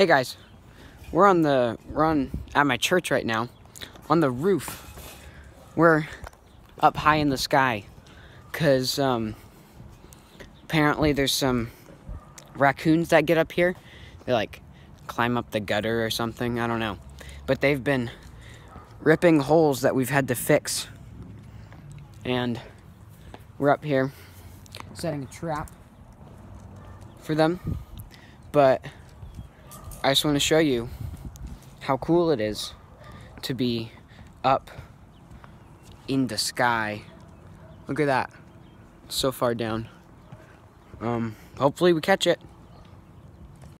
Hey guys, we're on the on at my church right now, on the roof. We're up high in the sky, cause um, apparently there's some raccoons that get up here. They like climb up the gutter or something. I don't know, but they've been ripping holes that we've had to fix, and we're up here setting a trap for them, but I just want to show you how cool it is to be up in the sky. Look at that. so far down. Um, hopefully we catch it.